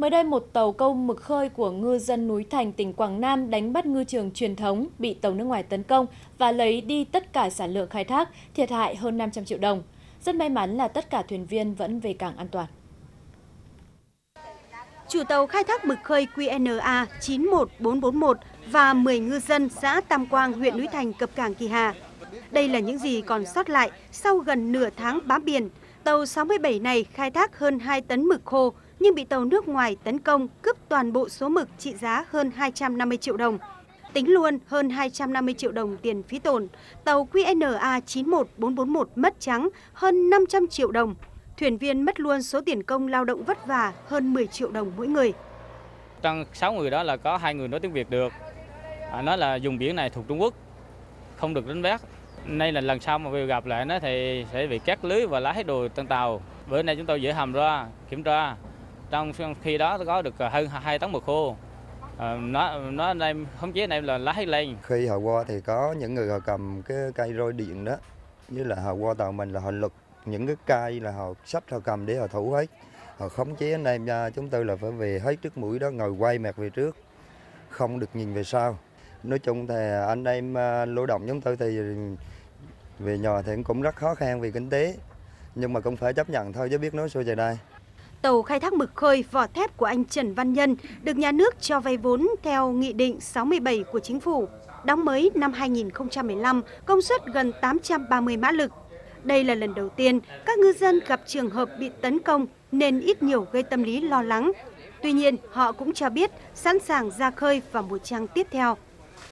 Mới đây, một tàu câu mực khơi của ngư dân núi Thành, tỉnh Quảng Nam đánh bắt ngư trường truyền thống bị tàu nước ngoài tấn công và lấy đi tất cả sản lượng khai thác, thiệt hại hơn 500 triệu đồng. Rất may mắn là tất cả thuyền viên vẫn về cảng an toàn. Chủ tàu khai thác mực khơi QNA 91441 và 10 ngư dân xã Tam Quang, huyện núi Thành cập cảng Kỳ Hà. Đây là những gì còn sót lại sau gần nửa tháng bám biển. Tàu 67 này khai thác hơn 2 tấn mực khô, nhưng bị tàu nước ngoài tấn công cướp toàn bộ số mực trị giá hơn 250 triệu đồng. Tính luôn hơn 250 triệu đồng tiền phí tổn, tàu QNA 91441 mất trắng hơn 500 triệu đồng. Thuyền viên mất luôn số tiền công lao động vất vả hơn 10 triệu đồng mỗi người. Trong 6 người đó là có hai người nói tiếng Việt được. À, nói là dùng biển này thuộc Trung Quốc, không được đánh bắt. Nay là lần sau mà về gặp lại nó thì sẽ bị cắt lưới và lái đồ trên tàu. Bữa nay chúng tôi dỡ hầm ra kiểm tra. Trong khi đó có được hơn 2 tấn mực khô. À, nó nó nay không khống chế này là lái lên. Khi họ qua thì có những người họ cầm cái cây roi điện đó. Như là họ qua tàu mình là họ lực những cái cây là họ sách họ cầm để họ thủ hết. Họ khống chế anh em nha chúng tôi là phải về hết trước mũi đó ngồi quay mặt về trước. Không được nhìn về sau nói chung thì anh em ờ, lao động chúng tôi thì về nhỏ thì cũng rất khó khăn vì kinh tế nhưng mà cũng phải chấp nhận thôi chứ biết nói sao giờ đây Tàu khai thác mực khơi vỏ thép của anh Trần Văn Nhân được nhà nước cho vay vốn theo Nghị định 67 của Chính phủ. Đóng mới năm 2015, công suất gần 830 mã lực. Đây là lần đầu tiên các ngư dân gặp trường hợp bị tấn công nên ít nhiều gây tâm lý lo lắng. Tuy nhiên, họ cũng cho biết sẵn sàng ra khơi vào mùa trang tiếp theo.